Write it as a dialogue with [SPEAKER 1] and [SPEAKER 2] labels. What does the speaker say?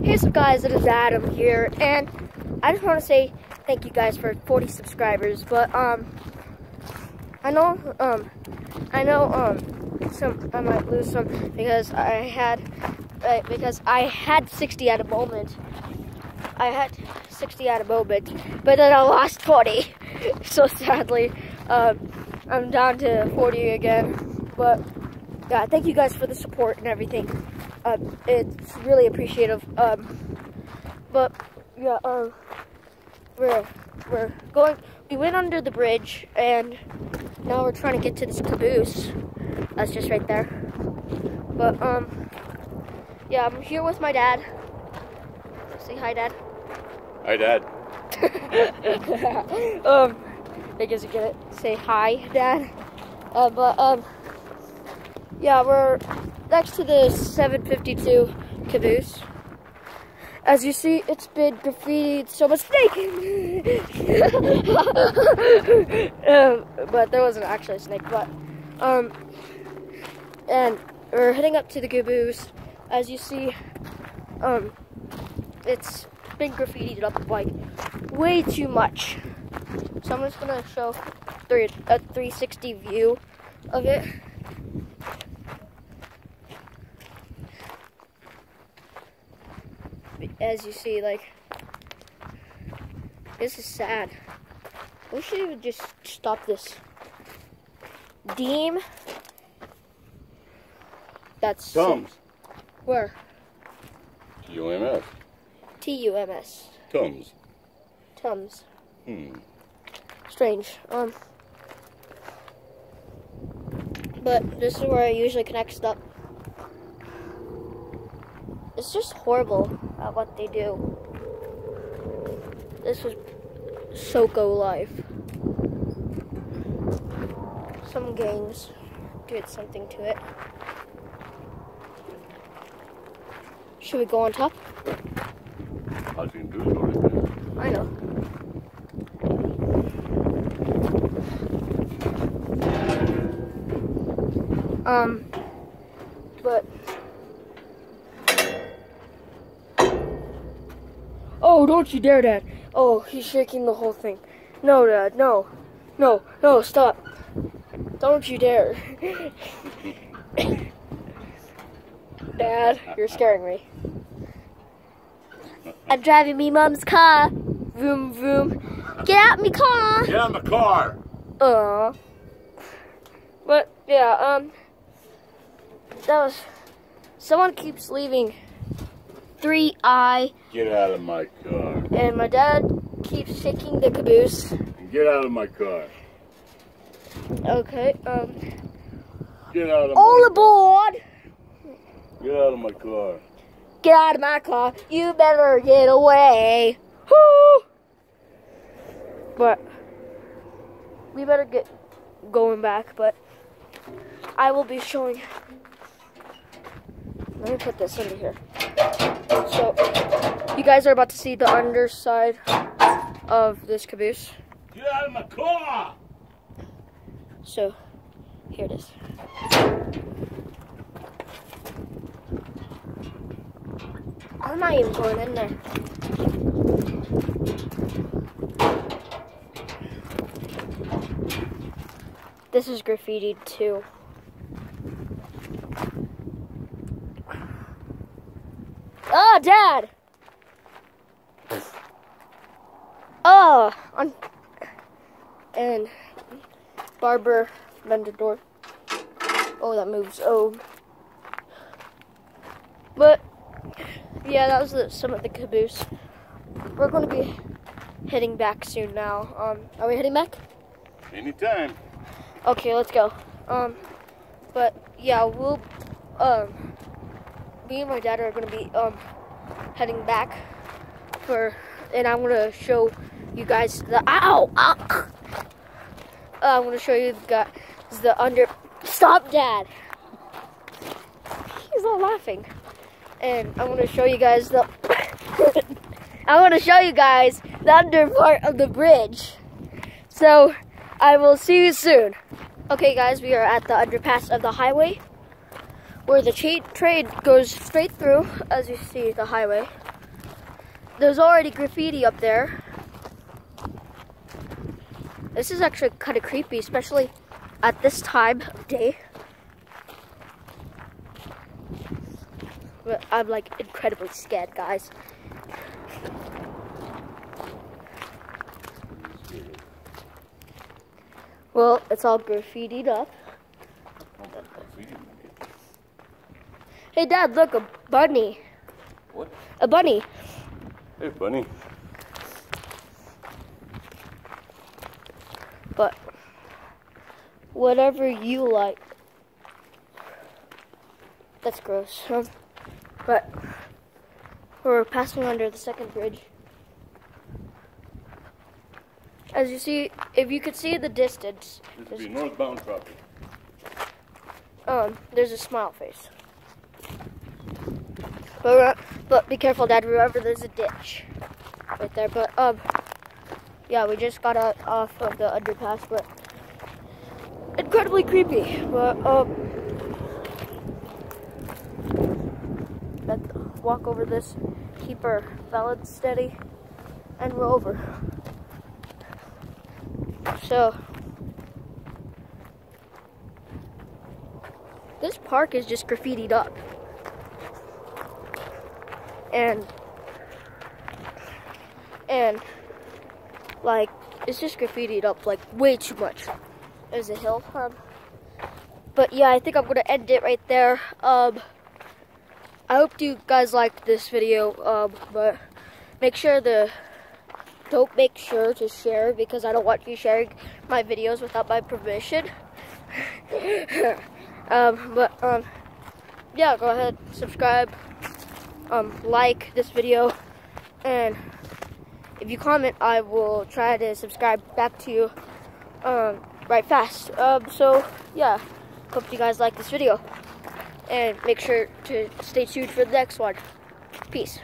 [SPEAKER 1] Hey, so guys, it is Adam here, and I just want to say thank you guys for 40 subscribers. But um, I know um, I know um, some I might lose some because I had uh, because I had 60 at a moment. I had 60 at a moment, but then I lost 20. so sadly, um, I'm down to 40 again. But yeah, thank you guys for the support and everything. Um, it's really appreciative. Um, but yeah, um, we're we're going. We went under the bridge, and now we're trying to get to this caboose. That's just right there. But um, yeah, I'm here with my dad. Say hi, dad.
[SPEAKER 2] Hi, Dad.
[SPEAKER 1] um, I guess you get it. Say hi, dad. Uh, but um, yeah, we're next to the 752 caboose. As you see, it's been graffitied so much snake. um, but there wasn't actually a snake, but um, and we're heading up to the caboose. As you see, um, it's been graffitied up like way too much. So I'm just gonna show three, a 360 view of it. As you see, like, this is sad. We should just stop this. Deem. That's
[SPEAKER 2] Tums.
[SPEAKER 1] where
[SPEAKER 2] T-U-M-S.
[SPEAKER 1] T U M S.
[SPEAKER 2] Tums.
[SPEAKER 1] Tums.
[SPEAKER 2] Hmm.
[SPEAKER 1] Strange. Um. But this is where I usually connect stuff. It's just horrible at what they do. This was Soko life. Some gangs did something to it. Should we go on top?
[SPEAKER 2] I can do it already.
[SPEAKER 1] I know. Um, but. Oh, don't you dare, Dad. Oh, he's shaking the whole thing. No, Dad, no. No, no, stop. Don't you dare. Dad, you're scaring me. I'm driving me mom's car. Vroom, vroom. Get out me car.
[SPEAKER 2] Get in the car.
[SPEAKER 1] Uh. But yeah, um, that was. Someone keeps leaving. Three I
[SPEAKER 2] Get out of my car.
[SPEAKER 1] and my dad keeps shaking the caboose.
[SPEAKER 2] Get out of my car.
[SPEAKER 1] Okay, um,
[SPEAKER 2] Get out of
[SPEAKER 1] all aboard.
[SPEAKER 2] Get out of my car.
[SPEAKER 1] Get out of my car. You better get away. Woo! But we better get going back. But I will be showing. Let me put this under here. So you guys are about to see the underside of this caboose.
[SPEAKER 2] Get out of my car.
[SPEAKER 1] So here it is. I'm not even going in there. This is graffitied too. Oh, Dad! Oh, on and barber vendor door. Oh, that moves. Oh, but yeah, that was the, some of the caboose. We're going to be heading back soon now. Um, are we heading back?
[SPEAKER 2] Anytime.
[SPEAKER 1] Okay, let's go. Um, but yeah, we'll um, me and my dad are gonna be um heading back for, and I'm gonna show you guys the ow. ow. Uh, I'm gonna show you guys the under. Stop, Dad. He's all laughing, and I'm gonna show you guys the. I'm gonna show you guys the under part of the bridge. So I will see you soon. Okay, guys, we are at the underpass of the highway. Where the trade goes straight through, as you see the highway. There's already graffiti up there. This is actually kind of creepy, especially at this time of day. I'm like incredibly scared, guys. Well, it's all graffitied up. Hey, Dad, look, a bunny.
[SPEAKER 2] What?
[SPEAKER 1] A bunny.
[SPEAKER 2] Hey, bunny.
[SPEAKER 1] But whatever you like. That's gross. Um, but we're passing under the second bridge. As you see, if you could see the distance,
[SPEAKER 2] This would be northbound traffic.
[SPEAKER 1] um, there's a smile face. But uh, but be careful, Dad. Remember, there's a ditch right there. But um, yeah, we just got out off of the underpass, but incredibly creepy. But um, let's walk over this, keep our balance steady, and we're over. So. This park is just graffitied up. And and like it's just graffitied up like way too much. There's a hill. But yeah, I think I'm gonna end it right there. Um I hope you guys liked this video. Um but make sure to don't make sure to share because I don't want you sharing my videos without my permission. Um, but, um, yeah, go ahead, subscribe, um, like this video, and if you comment, I will try to subscribe back to you, um, right fast. Um, so, yeah, hope you guys like this video, and make sure to stay tuned for the next one. Peace.